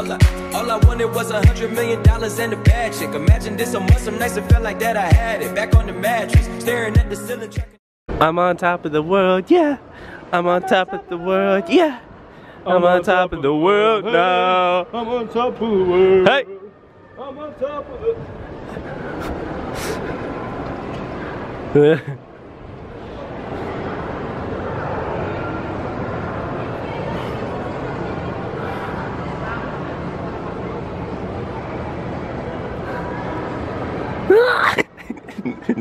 All I, all I wanted was a hundred million dollars and a bad chick. Imagine this a month, some nights it felt like that I had it. Back on the mattress, staring at the ceiling. I'm on top of the world, yeah. I'm on top of the world, yeah. I'm on top of the world now. I'm on top of the world. Hey! I'm on top of the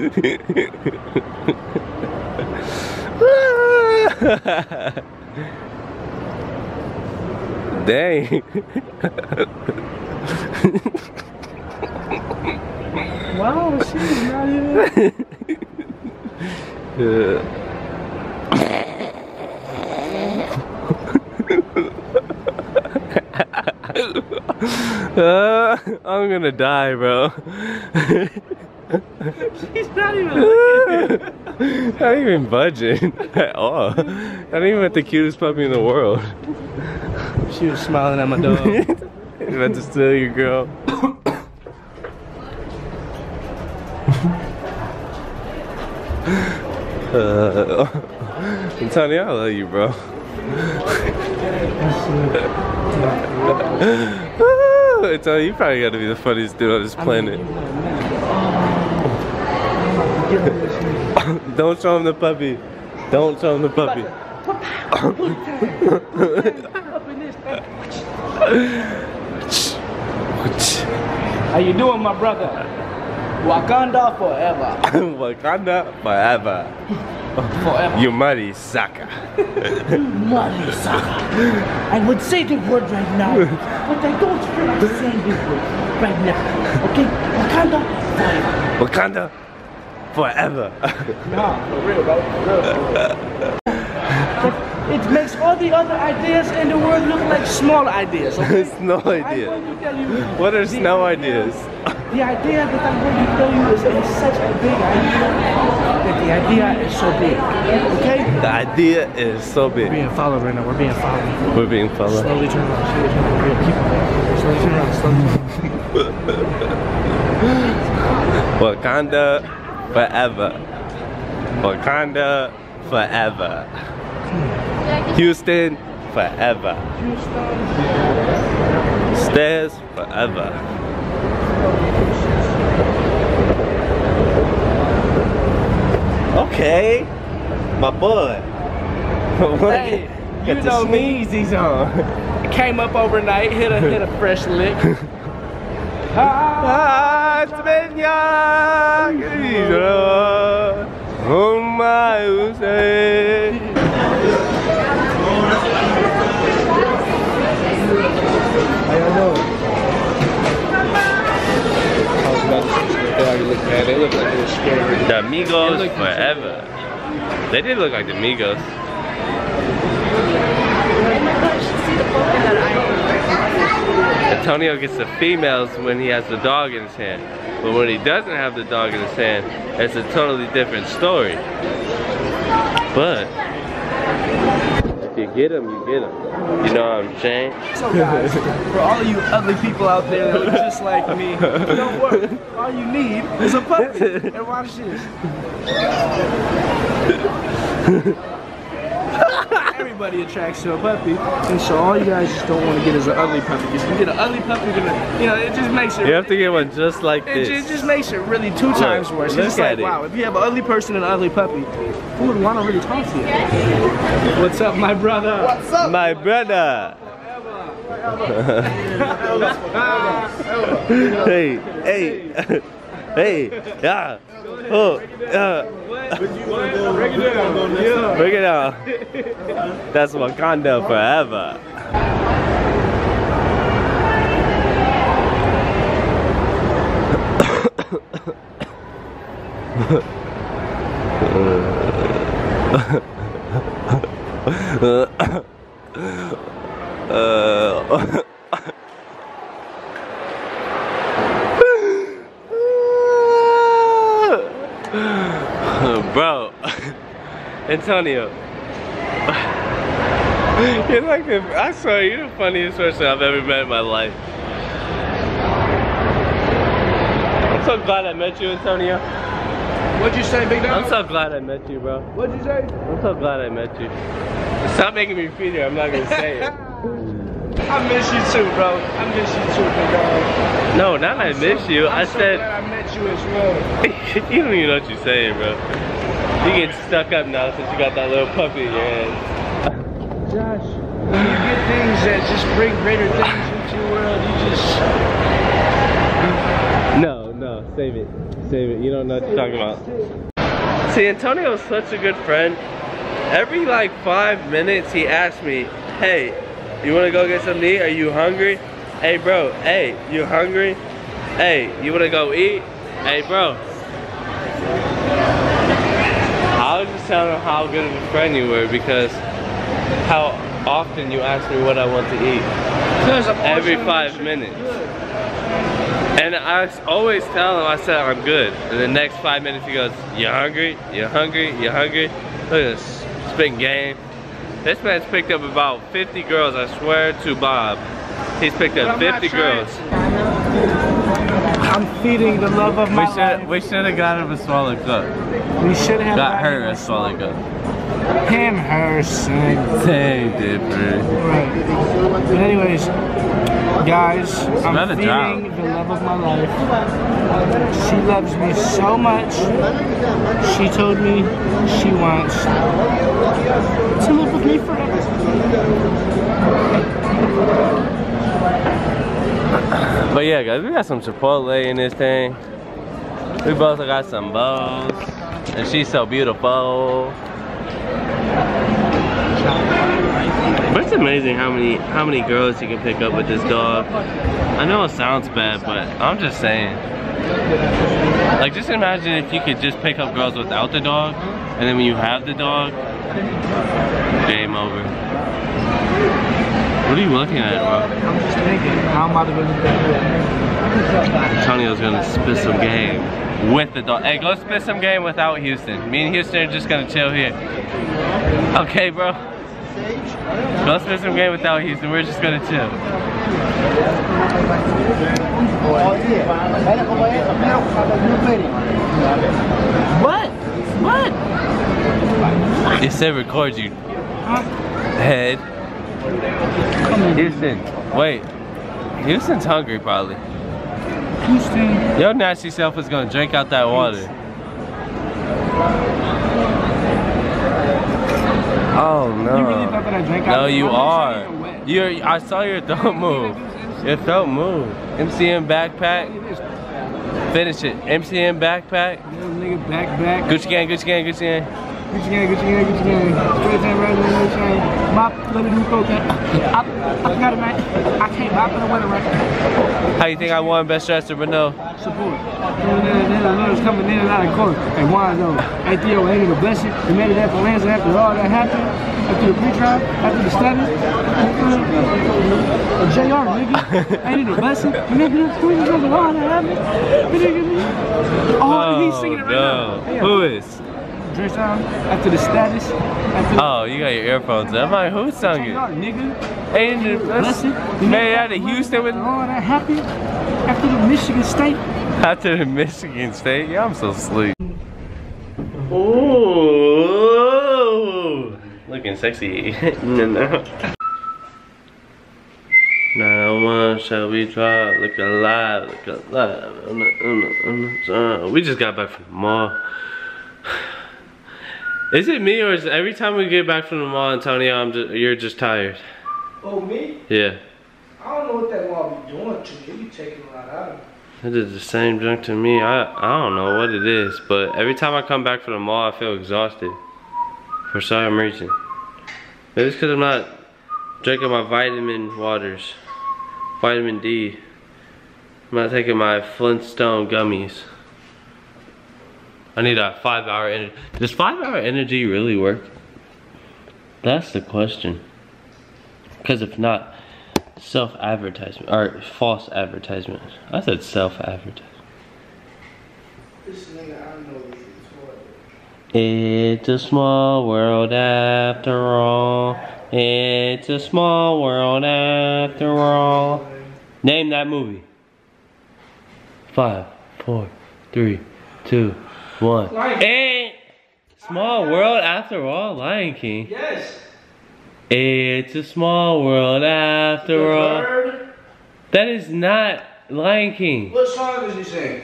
Dang. Wow, she's not even. Uh, I'm gonna die, bro. She's not even looking. Not even budging at all. Not even with the cutest puppy in the world. She was smiling at my dog. About to steal your girl. uh, Antonio, I love you, bro. Antonio, you probably gotta be the funniest dude on this planet. Don't show him the puppy. Don't show him the puppy. How you doing, my brother? Wakanda forever. Wakanda forever. Forever. You muddy sucker. Muddy sucker. I would say the word right now, but I don't feel like saying the word right now. Okay? Wakanda forever. Wakanda forever. Nah, for real, bro. For real. It makes all the other ideas in the world look like small ideas. Okay? Snow ideas. going to tell you. What are snow idea- ideas? The idea that I'm going to tell you is, is such a big idea that the idea is so big. Okay? The idea is so big. We're being followed right now. We're being followed. We're being followed. Slowly turn around. Slowly turn around. We're keep Slowly turn around. Slowly turn around. Wakanda forever. Wakanda forever. Houston forever. Stairs forever. Okay, my boy. Hey, you know me. sneezies on. Came up overnight, hit a hit a fresh lick. Like they were scared. The Migos forever. They did look like the Migos. Antonio gets the females when he has the dog in his hand. But when he doesn't have the dog in his hand, it's a totally different story. But if you get him, you get him. You know what I'm saying? So guys, for all you ugly people out there that look just like me, don't worry. All you need is a puppy. And watch this. Everybody attracts to a puppy, and so all you guys just don't want to get is an ugly puppy. Because if you get an ugly puppy, you're gonna, you know, it just makes it. You have to get one just like It this. just, just makes it really two times worse. look It's just like, it. wow, if you have an ugly person and an ugly puppy, who would want to really talk to you? What's up, my brother? What's up? My brother. hey, hey, hey, yeah. Oh, yeah. Break it down. Yeah. Break it down. That's Wakanda forever. uh, Bro, Antonio, you're like the, I swear, you're the funniest person I've ever met in my life. I'm so glad I met you, Antonio. What'd you say, Big Dog? I'm so glad I met you, bro. What'd you say? I'm so glad I met you. Stop making me repeat it. I'm not gonna say it. I miss you too, bro. I miss you too, Big Dog. No, not I miss you. I'm I so said glad I met you as well. you don't even know what you're saying, bro. You get stuck up now since you got that little puppy in your hand. Josh, when you get things that just bring greater things into your world, you just No, no, save it. Save it. You don't know what you're talking about. See, Antonio Antonio's such a good friend. Every like five minutes, he asks me, hey, you wanna go get something to eat? Are you hungry? Hey, bro, hey, you hungry? Hey, you wanna go eat? Hey, bro. I was just telling him how good of a friend you were because how often you ask me what I want to eat. Every five minutes. And I always tell him, I said, I'm good. And the next five minutes he goes, you hungry? You hungry? You hungry? Look at this, it's been game. This man's picked up about 50 girls, I swear to Bob. He's picked up 50 trying girls. I'm feeding the love of my life. we should have got him a smaller cup. We should have Got her a smaller cup. him, her, son. Same difference. Right. But anyways, guys, I'm not a feeding drought. the love of my life. She loves me so much. She told me she wants to live with me forever. But yeah, guys, we got some Chipotle in this thing. We both got some bows. And she's so beautiful. But it's amazing how many how many girls you can pick up with this dog. I know it sounds bad, but I'm just saying. Like just imagine if you could just pick up girls without the dog, and then when you have the dog, game over. What are you looking at, bro? I'm just thinking, how am I going to Antonio's gonna spit some game with the dog. Hey, go spit some game without Houston. Me and Houston are just gonna chill here. Okay, bro? Go spit some game without Houston. We're just gonna chill. What? What? It said record you. Head. Houston. Wait. Houston's hungry probably. Houston. Your nasty self is gonna drink out that water. Oh no. You really thought that I drank out No, you are. You're. I saw your throat move. Your throat move. MCM backpack. Finish it. MCM backpack. Little nigga back back. Gucci gang. Gucci gang. Gucci gang. Gucci gang, Gucci gang, Gucci gang. Straight chain, on the chain. Mop, let me do cocaine. I, I it, man. I can't mop in the winter, right? How you think I won best dresser, but no? Support. And then, then the letters coming in and out of court. Hey, why though? Hey, Theo, ain't it a blessing? We made it Atlanta after all that happened. After the pre-trial, after the study. Uh, JR, nigga. Ain't it a blessing? Nigga, you talking all that happened? Oh, he's singing it right now. Hey, Who is? Dress down after the status. After the Oh, you got your earphones. in. I'm like, who sung JR, it? nigga. Ain't it? Blessing. Made out of Houston with all that happened after the Michigan State. after the Michigan State. Yeah, I'm so sleep. Ooh, looking sexy. no, no. Now one shall we try? Look alive, look alive. I'm not- I'm not- I'm not- uh, We just got back from the mall. Is it me or is it every time we get back from the mall, Antonio, I'm just, you're just tired? Oh, me? Yeah. I don't know what that law be doing to me. You taking a lot out of me. It is the same junk to me. I I don't know what it is, but every time I come back from the mall, I feel exhausted for some reason. Maybe it's because I'm not drinking my vitamin waters, vitamin D. I'm not taking my Flintstone gummies. I need a five-hour energy. Does five-hour energy really work? That's the question. Because if not, self-advertisement or false advertisement. I said self-advertisement. This nigga, I know this is hard. It's a small world after all. It's a small world after all. Name that movie. Five, four, three, two, one. Lion Eight. Small world after all. Lion King. Yes. It's a small world after all. Bird. That is not Lion King. What song does he sing?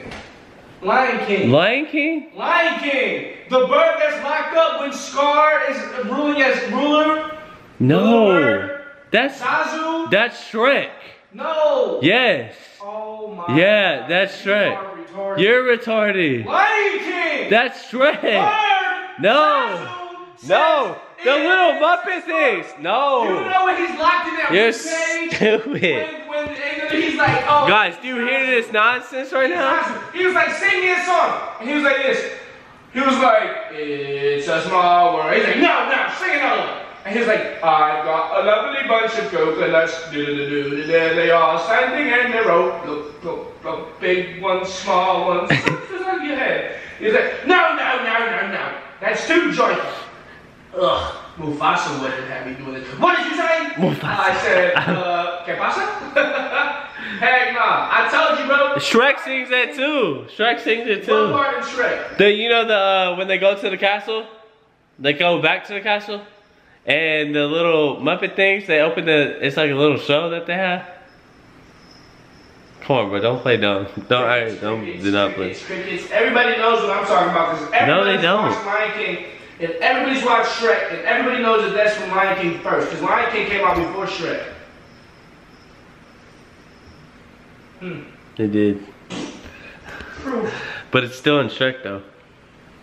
Lion King. Lion King? Lion King. The bird that's locked up when Scar is ruling as ruler. No. Bird. That's Zazu. that's Shrek. No. Yes. Oh my. Yeah, God. that's You Shrek. are retarded. You're retarded. Lion King. That's Shrek. bird. No. No. The little Muppet things. You No. know when he's locked in that You're cage? stupid. When, when he's like, oh. Guys, do you hear this nonsense right now? He was like, sing me a song. And he was like this. He was like, it's a small world. He's like, no, no, sing another one. And he was like, I've got a lovely bunch of coconuts. Do do do do. There they are, standing in a row. Look, look, look, big ones, small ones. Just on your head. He's like, no, no, no, no, no. That's too joyful. Ugh, Mufasa wouldn't have me doing this. What did you say? Mufasa. I said, uh, ¿qué pasa? Heck nah. I told you, bro. Shrek sings that too. Shrek sings it What too. part in Shrek? The you know the uh, when they go to the castle, they go back to the castle, and the little Muppet things they open the it's like a little show that they have. Come on, bro, don't play dumb. Don't I don't do not play. Crickets, crickets. Everybody knows what I'm talking about. Cause No, they don't. watched Lion King. And everybody's watched Shrek, and everybody knows that that's from Lion King first. Because Lion King came out before Shrek. Hmm. They did, but it's still in Shrek though.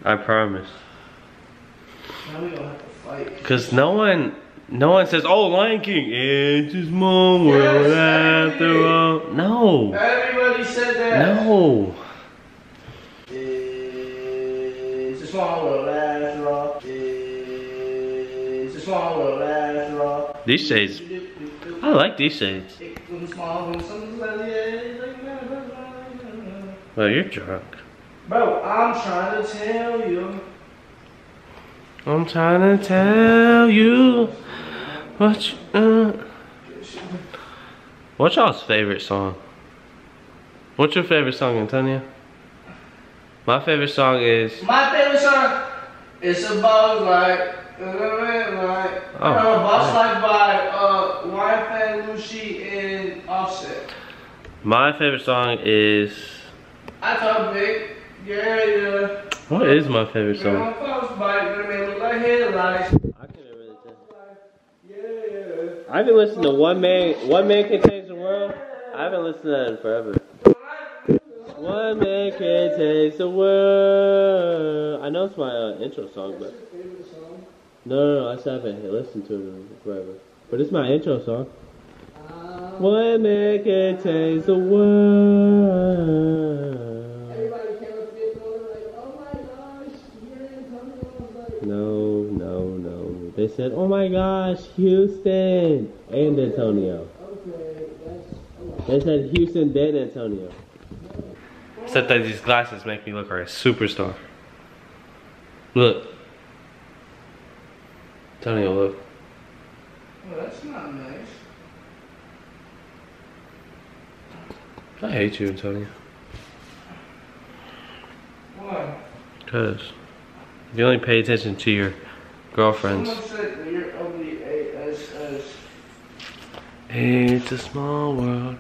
I promise. Now we gonna have to fight. Cause no one, no one says, "Oh, Lion King, it's small world Yes, after everybody. all." No, Everybody said that. no. It's a small world after all. It's a small world after all. These shades, I like these shades. Well, you're drunk. Bro, I'm trying to tell you. I'm trying to tell you what you, uh, What's y'all's favorite song? What's your favorite song, Antonio? My favorite song is My favorite song is a boss like. Like, Oh, uh, boss by uh, YFN, Lucci, and Offset. my favorite song is I told Big, yeah, yeah. what is my favorite song? my folks bite, but they look like headlights. I can't really tell. Yeah, yeah. I haven't listened to One Man One Man Can Change the World. I haven't listened to that in forever. One man can change the world. I know it's my uh, intro song, but no, no, no, I still haven't listened to it in forever. But it's my intro song. One man can change the world. Everybody came up to me and was like, oh my gosh, you're Antonio. I was like, No, no, no. They said, "Oh my gosh, Houston and Antonio." okay, that's. They said Houston then Antonio. Except that these glasses make me look like a superstar. Look. Antonio, look. Oh, that's not nice. I hate you, Antonio. Why? Because you only pay attention to your girlfriends. Someone said that you're ugly as, as It's a small world.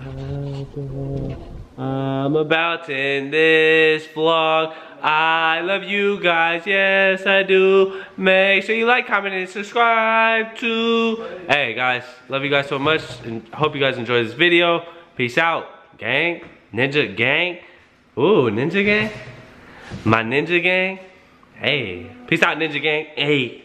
I'm about to end this vlog. I love you guys, yes I do. Make sure you like, comment, and subscribe to. Hey guys, love you guys so much, and hope you guys enjoy this video. Peace out, gang, ninja gang. Ooh, ninja gang. My ninja gang. Hey, peace out, ninja gang. Hey.